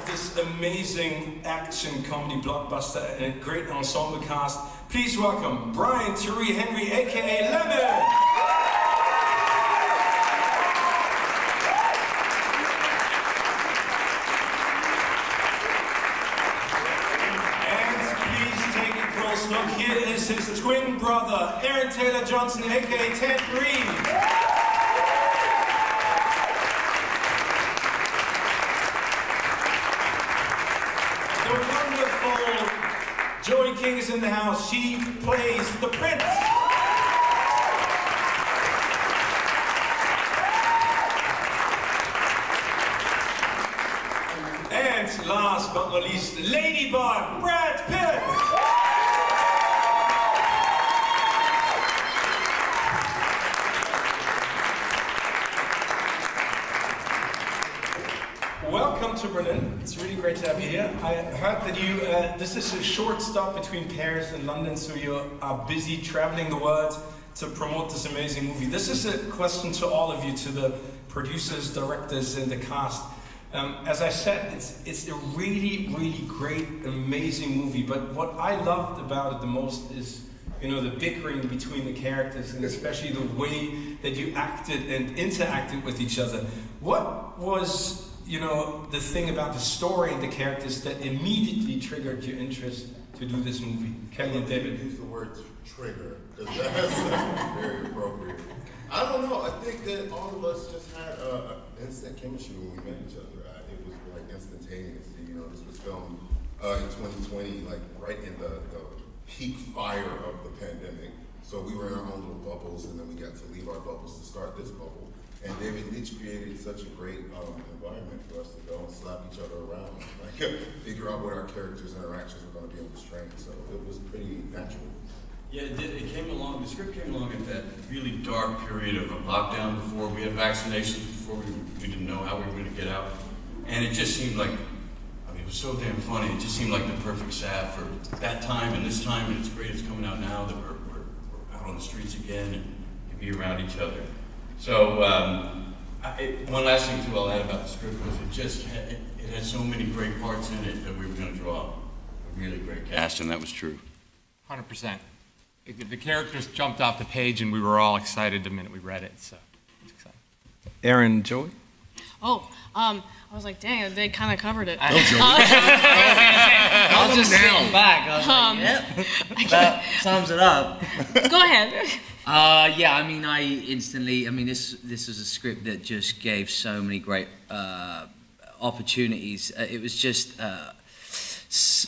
of this amazing action comedy blockbuster and a great ensemble cast. Please welcome Brian Tyree Henry, aka Lemon. And please take a close look. Here is his twin brother, Aaron Taylor Johnson, aka Ted Green. The wonderful Joey King is in the house. She plays the prince. And last but not least, Ladybug, Brad Pitt. Great to have you here. I heard that you, uh, this is a short stop between Paris and London, so you are busy traveling the world to promote this amazing movie. This is a question to all of you, to the producers, directors, and the cast. Um, as I said, it's, it's a really, really great, amazing movie, but what I loved about it the most is you know, the bickering between the characters and especially the way that you acted and interacted with each other. What was, you know, the thing about the story and the characters that immediately triggered your interest to do this movie? Kelly and David. Use the word trigger, because that's very appropriate. I don't know, I think that all of us just had uh, instant chemistry when we met each other. Uh, it was like instantaneous, you know, this was filmed uh, in 2020, like right in the, the peak fire of the pandemic. So we were in our own little bubbles, and then we got to leave our bubbles to start this bubble. And David Leitch created such a great um, environment for us to go and slap each other around, like figure out what our characters' interactions were going to be on the train. So it was pretty natural. Yeah, it did. It came along, the script came along at that really dark period of a lockdown before we had vaccinations, before we, we didn't know how we were going to get out. And it just seemed like, I mean, it was so damn funny. It just seemed like the perfect salve for that time and this time. And it's great it's coming out now that we're, we're, we're out on the streets again and be around each other. So, um, I, one last thing too I'll add about the script was it just had, it, it had so many great parts in it that we were going to draw a really great cast, and that was true. Hundred percent. The characters jumped off the page, and we were all excited the minute we read it. So, it's exciting. Aaron, Joey? Oh, um, I was like, dang, they kind of covered it. I was just sitting back. I was Um, like, yep. That sums it up. Go ahead. Uh, yeah, I mean, I instantly. I mean, this this was a script that just gave so many great uh, opportunities. Uh, it was just uh,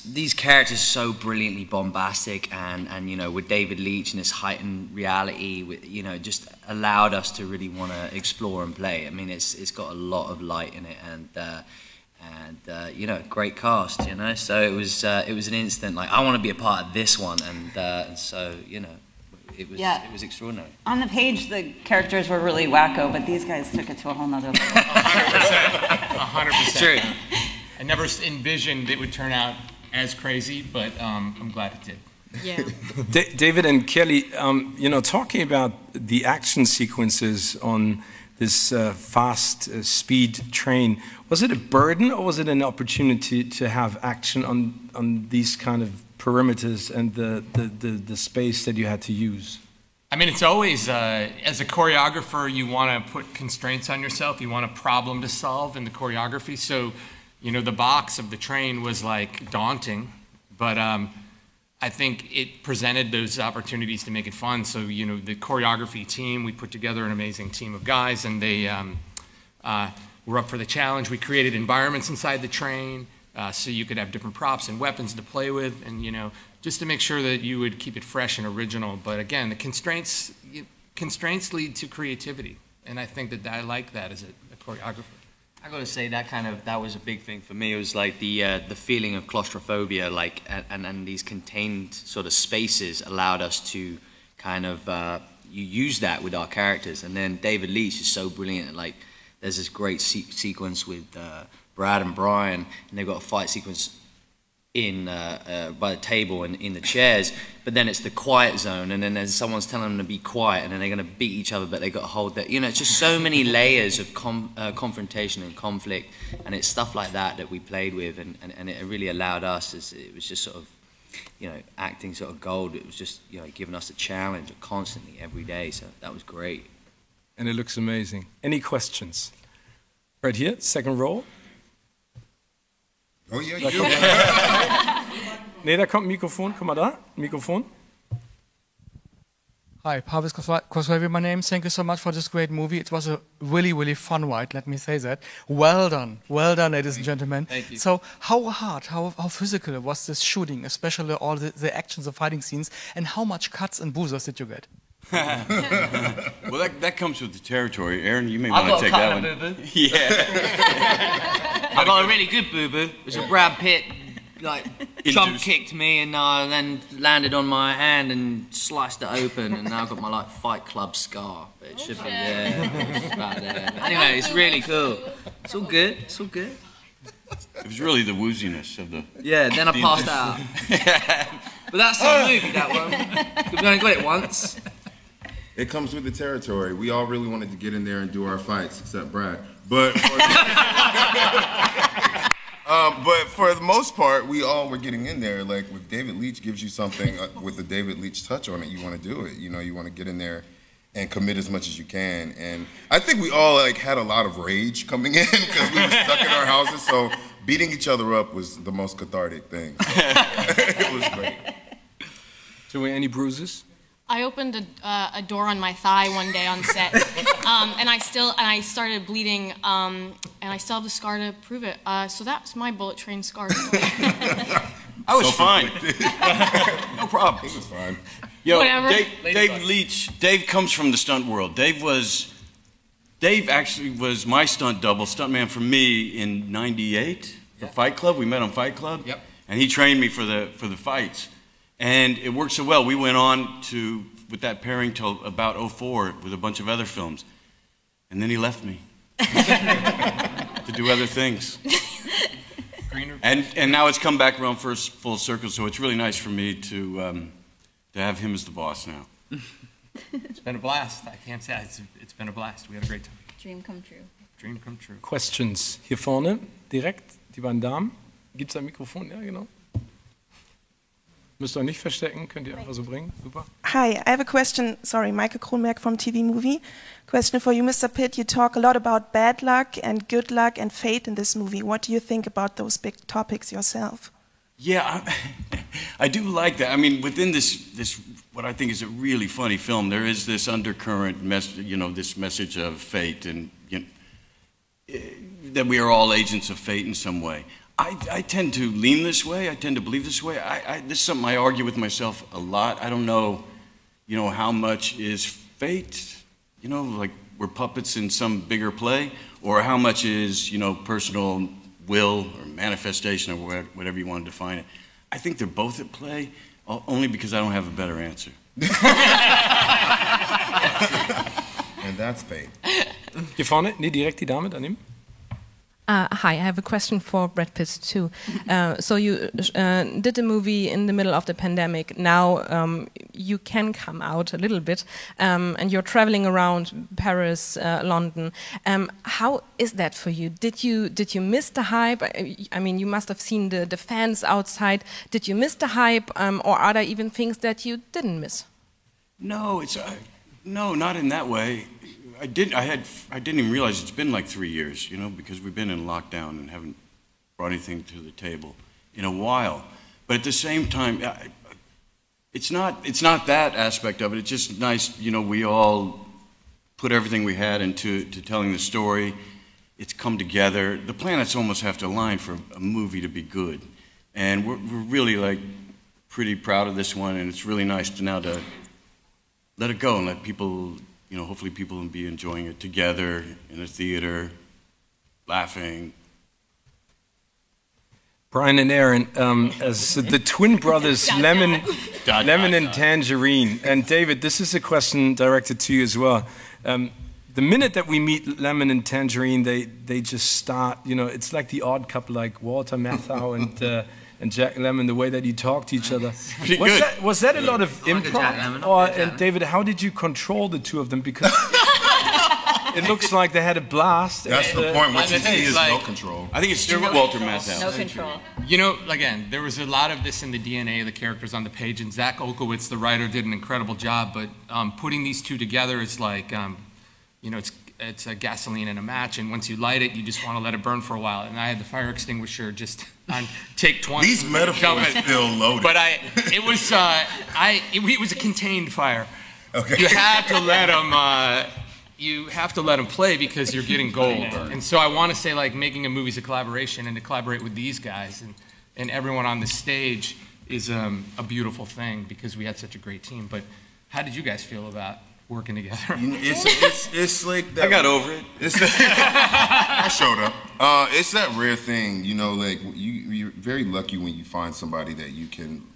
these characters so brilliantly bombastic, and and you know, with David Leitch and this heightened reality, with you know, just allowed us to really want to explore and play. I mean, it's it's got a lot of light in it, and. Uh, and uh, you know, great cast, you know. So it was uh, it was an instant like I want to be a part of this one, and, uh, and so you know, it was Yeah. it was extraordinary. On the page, the characters were really wacko, but these guys took it to a whole nother level. A hundred True. I never s- envisioned it would turn out as crazy, but um, I'm glad it did. Yeah. Da- David and Kelly, um, you know, talking about the action sequences on this uh, fast uh, speed train, was it a burden or was it an opportunity to have action on, on these kind of perimeters and the, the, the, the space that you had to use? I mean, it's always, uh, as a choreographer, you want to put constraints on yourself. You want a problem to solve in the choreography. So, you know, the box of the train was like daunting, but um, I think it presented those opportunities to make it fun. So, you know, the choreography team, we put together an amazing team of guys, and they um, uh, were up for the challenge. We created environments inside the train uh, so you could have different props and weapons to play with, and you know, just to make sure that you would keep it fresh and original. But again, the constraints constraints lead to creativity, and I think that I like that as a, a choreographer. I gotta say that kind of that was a big thing for me. It was like the uh, the feeling of claustrophobia, like and, and these contained sort of spaces allowed us to kind of uh, you use that with our characters. And then David Leitch is so brilliant. Like there's this great se- sequence with uh, Brad and Brian, and they've got a fight sequence in uh, uh, by the table and in the chairs, but then it's the quiet zone, and then there's someone's telling them to be quiet, and then they're going to beat each other, but they've got to hold that. You know, it's just so many layers of uh, confrontation and conflict, and it's stuff like that that we played with, and, and, and it really allowed us. As it was just sort of, you know, acting sort of gold. It was just you know giving us a challenge constantly every day. So that was great. And it looks amazing. Any questions? Right here, second row. Oh yeah, Da you. kommt, nee, da kommt ein Mikrofon. Guck mal da. Mikrofon. Hi, Pavis Koswavi, my name. Thank you so much for this great movie. It was a really, really fun ride, let me say that. Well done. Well done, ladies and gentlemen. Thank you. So, how hard, how, how physical was this shooting, especially all the, the actions, the fighting scenes, and how much cuts and boozers did you get? Well, that, that comes with the territory. Aaron, you may I want to got a take that cut one. of boo-boo. Yeah. I got a really good boo boo. It was a Brad Pitt, like, jump kicked me and uh, then landed on my hand and sliced it open, and now I've got my like Fight Club scar. It should be there. It's about there. But anyway, it's really cool. It's all good. It's all good. It was really the wooziness of the. Yeah, then I The- passed out. But that's a movie, that one. We only got it once. It comes with the territory. We all really wanted to get in there and do our fights, except Brad. But for, um, but for the most part, we all were getting in there. Like if David Leitch gives you something uh, with the David Leitch touch on it, you want to do it. You know, you want to get in there and commit as much as you can. And I think we all like had a lot of rage coming in because we were stuck in our houses. So beating each other up was the most cathartic thing. So, it was great. So, we any bruises? I opened a, uh, a door on my thigh one day on set, um, and I still and I started bleeding, um, and I still have the scar to prove it. Uh, so that's my bullet train scar story. I was fine. no problem. It was fine. Yo, Whatever. Dave, Dave Leitch. Dave comes from the stunt world. Dave was, Dave actually was my stunt double, stuntman for me in '98 for Fight Club. We met on Fight Club. Yep. And he trained me for the for the fights, and it worked so well. We went on to with that pairing till about '04 with a bunch of other films, and then he left me to do other things. Greener. And and now it's come back around for s- full circle. So it's really nice for me to um, to have him as the boss now. It's been a blast. I can't say it's, it's been a blast. We had a great time. Dream come true. Dream come true. Questions. Hier vorne, direkt, die beiden Damen. Gibt es ein Mikrofon? Ja, genau. Müsst ihr nicht verstecken, könnt ihr einfach so bringen. Super. Hi, I have a question. Sorry, Michael Kronberg from TV Movie. Question for you, Mr. Pitt. You talk a lot about bad luck and good luck and fate in this movie. What do you think about those big topics yourself? Yeah, I, I do like that. I mean, within this this what I think is a really funny film, there is this undercurrent mess, you know, this message of fate and you know, eh, that we are all agents of fate in some way. I, I tend to lean this way. I tend to believe this way. I, I, this is something I argue with myself a lot. I don't know, you know, how much is fate, you know, like we're puppets in some bigger play, or how much is, you know, personal will or manifestation or wha- whatever you want to define it. I think they're both at play, only because I don't have a better answer. And that's fate. Hier vorne, nee, direkt die Dame daneben. Uh, hi, I have a question for Brad Pitt too. Uh, so you uh, did a movie in the middle of the pandemic. Now um, you can come out a little bit, um, and you're traveling around Paris, uh, London. Um, how is that for you? Did you did you miss the hype? I, I mean, you must have seen the, the fans outside. Did you miss the hype, um, or are there even things that you didn't miss? No, it's uh, no, not in that way. I didn't. I had. I didn't even realize it's been like three years. You know, because we've been in lockdown and haven't brought anything to the table in a while. But at the same time, I- it's not. It's not that aspect of it. It's just nice. You know, we all put everything we had into to telling the story. It's come together. The planets almost have to align for a movie to be good, and we're, we're really like pretty proud of this one. And it's really nice to now to let it go and let people, you know, hopefully people will be enjoying it together in a theater, laughing. Brian and Aaron, um, as the twin brothers, Lemon, Lemon and. Tangerine. And David, this is a question directed to you as well. Um, the minute that we meet Lemon and Tangerine, they, they just start, you know, it's like the odd couple like Walter Matthau and, uh, and Jack Lemmon, the way that you talk to each other. Pretty was good. That, was that a lot of I Jack improv? Lemmon, Or, Jack and David, how did you control the two of them? Because it looks like they had a blast. That's and, the uh, point. What you I think see it's is no control. I think it's Stuart Walter Matthau. No control. You know, again, there was a lot of this in the DNA of the characters on the page, and Zak Olkewicz, the writer, did an incredible job. But um, putting these two together is like, um, you know, it's it's a gasoline and a match, and once you light it, you just want to let it burn for a while. And I had the fire extinguisher just on take twenty. These metaphors Jump it. feel loaded. But I, it was, uh, I, it, it was a contained fire. Okay. You have to let them, uh, you have to let them play because you're getting gold. And so I want to say, like, making a movie is a collaboration, and to collaborate with these guys and, and everyone on the stage is um, a beautiful thing because we had such a great team. But how did you guys feel about working together? It's it's it's like that. I got over it. It's I showed up. Uh, it's that rare thing, you know. Like you, you're very lucky when you find somebody that you can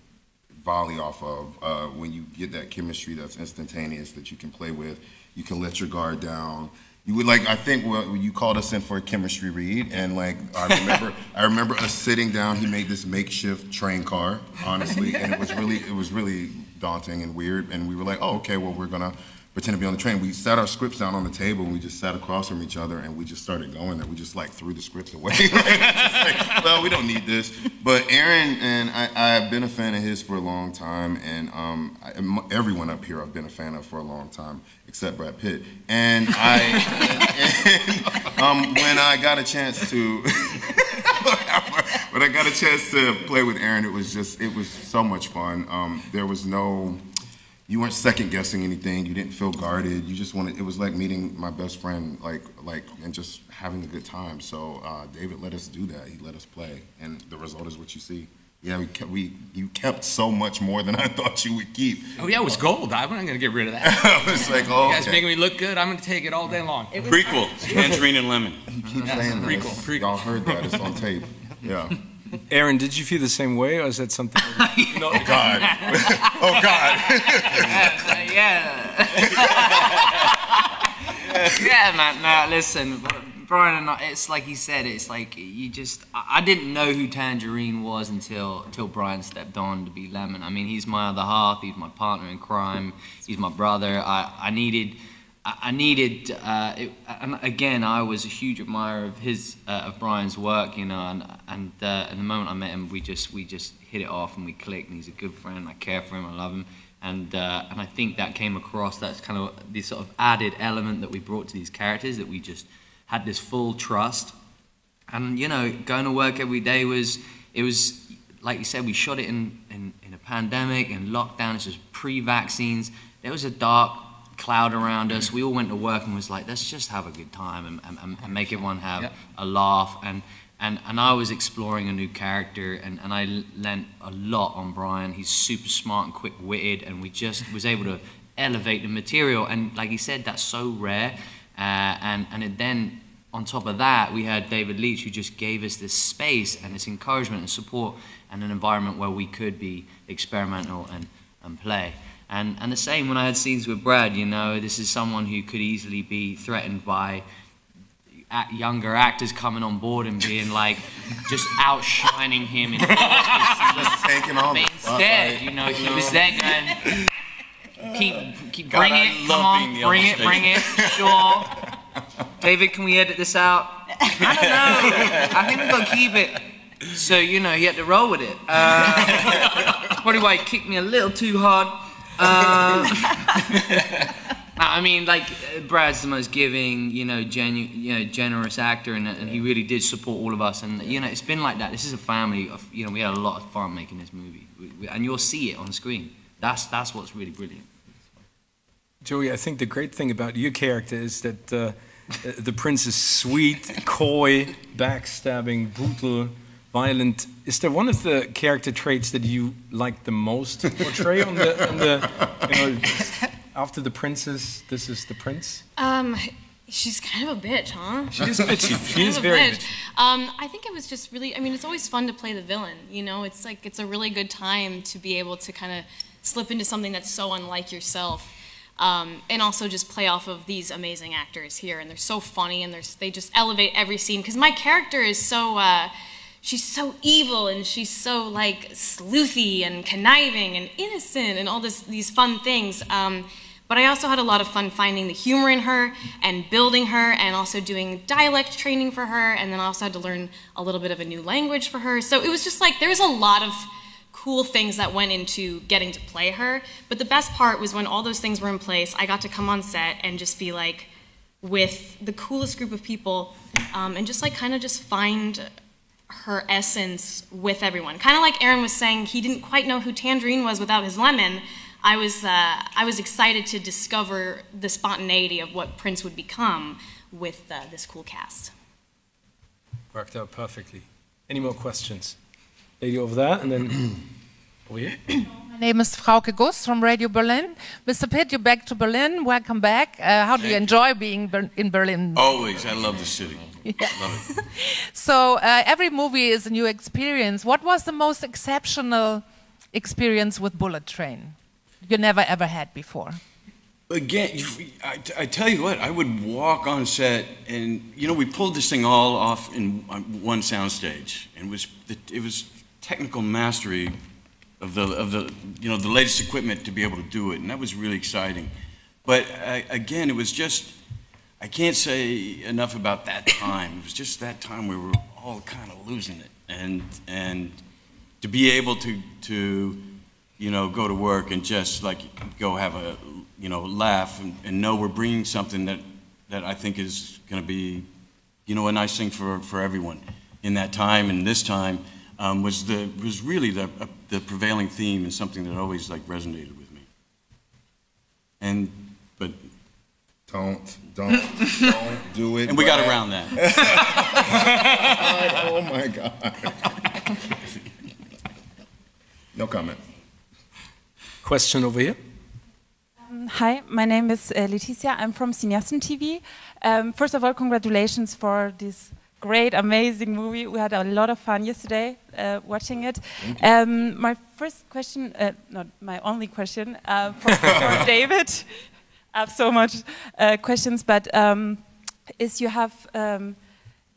volley off of. Uh, when you get that chemistry that's instantaneous that you can play with, you can let your guard down. You would like. I think when you called us in for a chemistry read, and like I remember, I remember us sitting down. He made this makeshift train car, honestly, and it was really, it was really daunting and weird. And we were like, oh, okay, well, we're gonna pretend to be on the train. We sat our scripts down on the table and we just sat across from each other and we just started going there. We just like threw the scripts away. Like, well, we don't need this. But Aaron and I, I've been a fan of his for a long time, and um, I, everyone up here I've been a fan of for a long time, except Brad Pitt. And I, and, um, when I got a chance to. when I got a chance to play with Aaron, it was just it was so much fun. Um, there was no you weren't second guessing anything. You didn't feel guarded. You just wanted. It was like meeting my best friend, like like, and just having a good time. So uh, David let us do that. He let us play, and the result is what you see. Yeah, we kept, we you kept so much more than I thought you would keep. Oh yeah, it was gold. I'm not gonna get rid of that. I was like, oh, You guys okay. making me look good. I'm gonna take it all day long. Prequel, Tangerine and Lemon. You keep saying that. Prequel, prequel. Y'all heard that? It's on tape. Yeah. Aaron, did you feel the same way, or is that something? No, oh, God. oh God. yeah. yeah, man. No, listen, Brian and I, it's like he said, it's like you just, I I didn't know who Tangerine was until until Brian stepped on to be Lemon. I mean, he's my other half, he's my partner in crime, he's my brother. I, I needed, I needed, uh, it, and again, I was a huge admirer of his, uh, of Brian's work, you know, and and uh, and the moment I met him, we just we just hit it off and we clicked. And he's a good friend. I care for him. I love him. And uh, and I think that came across. That's kind of the sort of added element that we brought to these characters that we just had this full trust. And you know, going to work every day was it was like you said. We shot it in in, in a pandemic and lockdown. This was pre-vaccines. There was a dark cloud around us. We all went to work and was like, let's just have a good time and, and, and make everyone have Yep. a laugh. And, and, and I was exploring a new character and, and I lent a lot on Brian. He's super smart and quick witted and we just was able to elevate the material. And like he said, that's so rare. Uh, and, and it then, on top of that, we had David Leitch who just gave us this space and this encouragement and support and an environment where we could be experimental and, and play. And, and the same when I had scenes with Brad, you know, this is someone who could easily be threatened by a- younger actors coming on board and being like, just outshining him. In Just taking the but instead, you know, he was there going, keep, keep, bring I it, come on, bring it, bring it, sure. David, can we edit this out? I don't know. I think we're gonna keep it. So you know, he had to roll with it. Uh, probably why he kicked me a little too hard. Uh, I mean, like uh, Brad's the most giving, you know, genu- you know, generous actor, and, and he really did support all of us. And you know, it's been like that. This is a family. Of, you know, we had a lot of fun making this movie, we, we, and you'll see it on screen. That's that's what's really brilliant. Joey, I think the great thing about your character is that uh, uh, the prince is sweet, coy, backstabbing, brutal, violent. Is there one of the character traits that you like the most to portray on the, on the you know, after the princess, this is the prince? Um, she's kind of a bitch, huh? She is bitchy. She's She is a very bitch. bitchy. Um, I think it was just really. I mean, it's always fun to play the villain. You know, it's like it's a really good time to be able to kind of slip into something that's so unlike yourself. Um, and also just play off of these amazing actors here, and they're so funny, and they're, they just elevate every scene. Because my character is so, uh, she's so evil and she's so like sleuthy and conniving and innocent and all this these fun things. Um, but I also had a lot of fun finding the humor in her and building her and also doing dialect training for her. And then I also had to learn a little bit of a new language for her. So it was just like there was a lot of cool things that went into getting to play her. But the best part was when all those things were in place, I got to come on set and just be like with the coolest group of people um, and just like kind of just find her essence with everyone. Kind of like Aaron was saying, he didn't quite know who Tangerine was without his lemon. I was, uh, I was excited to discover the spontaneity of what Prince would become with uh, this cool cast. Worked out perfectly. Any more questions? Lady over there, and then over here. My name is Frauke Guss from Radio Berlin. Mr. Pitt, you're back to Berlin. Welcome back. Uh, how do you enjoy being in Berlin? Always. I love the city. Yeah. So uh, every movie is a new experience. What was the most exceptional experience with Bullet Train you never ever had before? Again, I, I tell you what, I would walk on set, and you know, we pulled this thing all off in one soundstage, and it was it was technical mastery of the of the you know the latest equipment to be able to do it, and that was really exciting. But uh, again, it was just I can't say enough about that time. It was just that time we were all kind of losing it, and and to be able to to you know go to work and just like go have a you know laugh and, and know we're bringing something that that I think is going to be you know a nice thing for for everyone in that time and this time um, was the was really the uh, the prevailing theme and something that always like resonated with me. And but Don't, don't, don't do it. And we got Brad. around that. oh my God. No comment. Question over here. Um, Hi, my name is uh, Leticia. I'm from Cineasten TV. Um, first of all, congratulations for this great, amazing movie. We had a lot of fun yesterday uh, watching it. Um, my first question, uh, not my only question, uh, for, for David. I have so much uh, questions, but um, is you have um,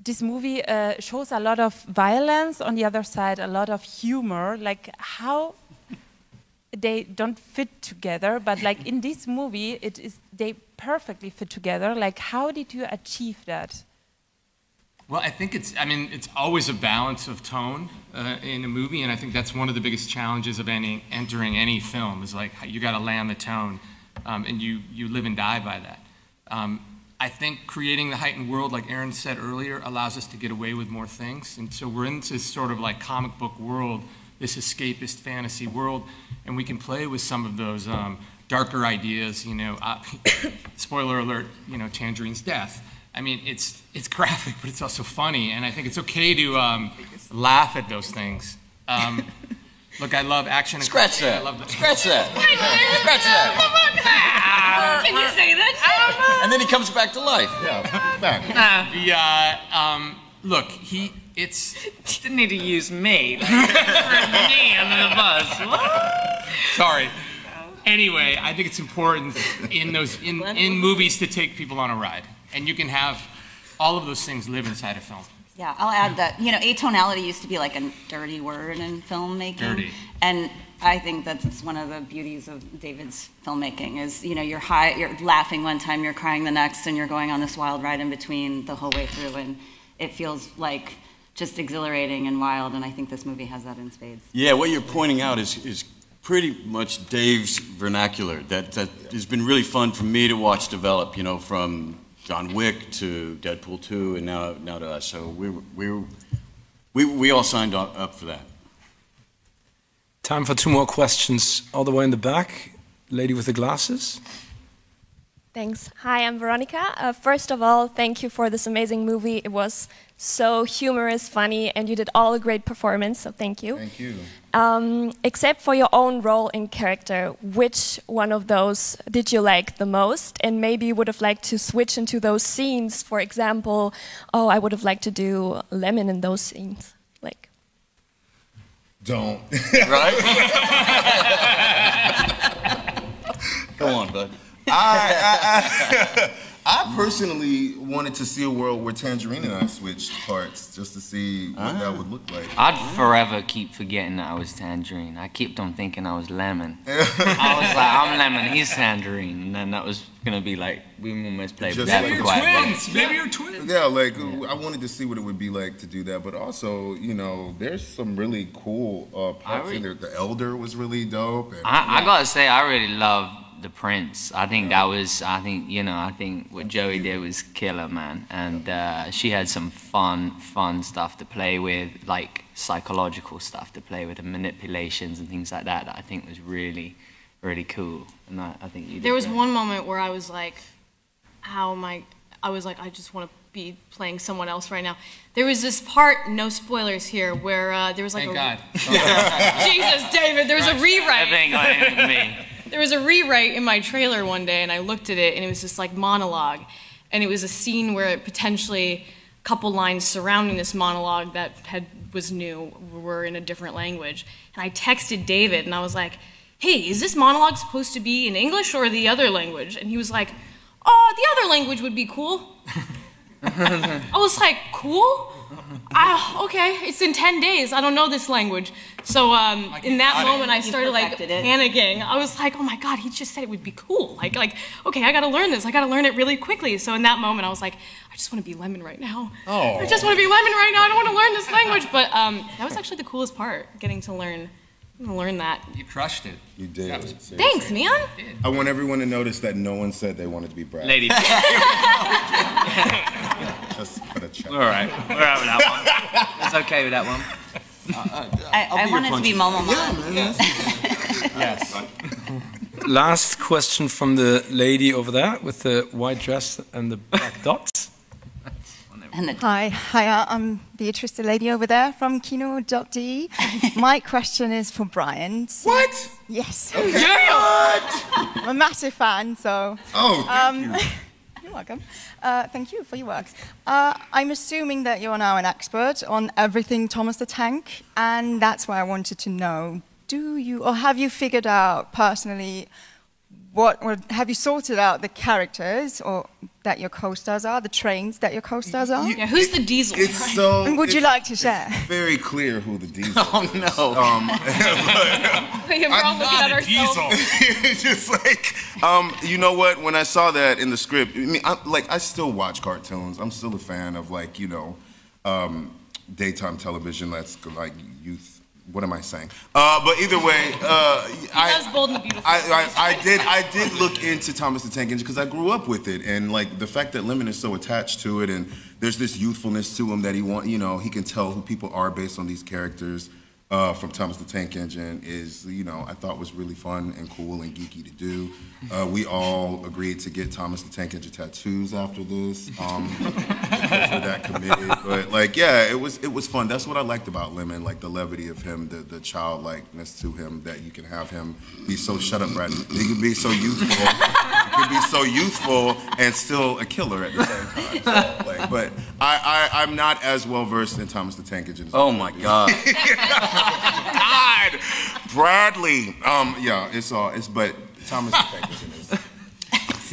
this movie uh, shows a lot of violence. On the other side, a lot of humor. Like how they don't fit together, but like in this movie, it is they perfectly fit together. Like how did you achieve that? Well, I think it's, I mean, it's always a balance of tone uh, in a movie, and I think that's one of the biggest challenges of any, entering any film is like, you got to land the tone, um, and you, you live and die by that. Um, I think creating the heightened world, like Aaron said earlier, allows us to get away with more things, and so we're in this sort of like comic book world, this escapist fantasy world, and we can play with some of those um, darker ideas, you know, uh, spoiler alert, you know, Tangerine's death. I mean, it's it's graphic, but it's also funny, and I think it's okay to um, laugh at those things. Look, I love action. And Scratch comedy. that. I love the, Scratch that. Scratch that. Can you say that? And then he comes back to life. Yeah, back. the uh, um, look, he it's Didn't need to use me. Like, me under the bus. What? sorry. Anyway, I think it's important in those in, in movies to take people on a ride, and you can have all of those things live inside a film. Yeah, I'll add that, you know, atonality used to be like a dirty word in filmmaking. Dirty. And I think that's one of the beauties of David's filmmaking is, you know, you're high, you're laughing one time, you're crying the next, and you're going on this wild ride in between the whole way through. And it feels like just exhilarating and wild. And I think this movie has that in spades. Yeah, what you're pointing out is, is pretty much Dave's vernacular that, that has been really fun for me to watch develop, you know, from John Wick to Deadpool 2 and now, now to us. So we, we, we, we all signed up up for that. Time for two more questions. All the way in the back. Lady with the glasses. Thanks. Hi, I'm Veronica. Uh, first of all, thank you for this amazing movie. It was so humorous, funny, and you did all a great performance, so thank you. Thank you. Um, except for your own role in character, which one of those did you like the most? And maybe you would have liked to switch into those scenes. For example, oh, I would have liked to do Lemon in those scenes. Like, Don't. Right? Go on, bud. I, I, I personally wanted to see a world where Tangerine and I switched parts just to see what that would look like. I'd forever keep forgetting that I was Tangerine. I kept on thinking I was Lemon. I was like, I'm Lemon, he's Tangerine. And then that was going to be like, we almost played Just that like- for quite a bit. Maybe you're twins. Yeah, like I wanted to see what it would be like to do that, but also, you know, there's some really cool uh, parts in there. The Elder was really dope. And, I, I gotta say, I really love the Prince. I think that was, I think you know, I think what Joey did was killer, man. And uh, she had some fun, fun stuff to play with, like psychological stuff to play with, and manipulations and things like that. That I think was really, really cool. And I, I think you. Did There was great. one moment where I was like, how am I? I was like, I just want to be playing someone else right now. There was this part, no spoilers here, where uh, there was like Thank a. God. Jesus, David, there was a rewrite. There was a rewrite in my trailer one day, and I looked at it, and it was this like monologue, and it was a scene where potentially a couple lines surrounding this monologue that had was new were in a different language, and I texted David, and I was like, "Hey, is this monologue supposed to be in English or the other language?" And he was like, "Oh, the other language would be cool." I was like, "Cool." Ah, okay, it's in 10 days. I don't know this language. So um, in that got it. moment, I started like perfected it. panicking. I was like, oh my God, he just said it would be cool. Like, like, okay, I gotta learn this. I gotta learn it really quickly. So in that moment, I was like, I just wanna be Lemon right now. Oh. I just wanna be Lemon right now. I don't wanna learn this language. But um, that was actually the coolest part, getting to learn, learn that. You crushed it. You did. seriously. Thanks, man. I want everyone to notice that no one said they wanted to be Brad. Lady. Just put a check. All right, we're out with that one. It's okay with that one. I, I it to be Momo Yes. Last question from the lady over there with the white dress and the black dots. Hi, hi, uh, I'm Beatrice, the lady over there from Kino.de. My question is for Brian. What? Yes. Yeah. I'm a massive fan, so. Oh, thank you. You're welcome. Uh, thank you for your work. Uh, I'm assuming that you're now an expert on everything Thomas the Tank, and that's why I wanted to know: Do you, or have you figured out personally? What or have you sorted out the characters or that your co-stars are, the trains that your co-stars are? Yeah, who's the diesel? It's so. And would you like to share? Very clear who the diesel. Oh no. Um, We're all looking at ourselves. just like, um, you know what? When I saw that in the script, I mean, I, like, I still watch cartoons. I'm still a fan of like, you know, um, daytime television. That's like youth. What am I saying? Uh, but either way, uh, I, Bold and Beautiful. I, I, I did I did look into Thomas the Tank Engine because I grew up with it, and like the fact that Lemon is so attached to it, and there's this youthfulness to him that he want, you know, he can tell who people are based on these characters uh, from Thomas the Tank Engine is, you know, I thought was really fun and cool and geeky to do. Uh, we all agreed to get Thomas the Tank Engine tattoos after this. Um, we're that committed. But like, yeah, it was it was fun. That's what I liked about Lemon, like the levity of him, the the childlikeness to him that you can have him be so shut up, Brad. He can be so youthful. He can be so youthful and still a killer at the same time. So, like, but I, I I'm not as well versed in Thomas the Tank Engine. as Oh my God. God, Bradley. Um, yeah, it's all. It's but Thomas the Tank Engine is.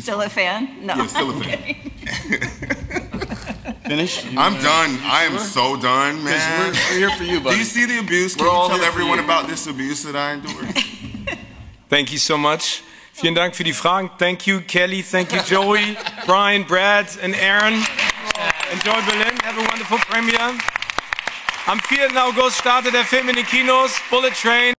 Still a fan? No. Yeah, still a fan. Finish? I'm done. I am so done, man. We're, we're here for you, buddy. Do you see the abuse? Can We're you all tell everyone you. about this abuse that I endured? Thank you so much. Vielen Dank für die Fragen. Thank you, Kelly. Thank you, Joey, Brian, Brad, and Aaron. Enjoy Berlin. Have a wonderful premiere. Am 4. August startet der Film in den Kinos. Bullet Train.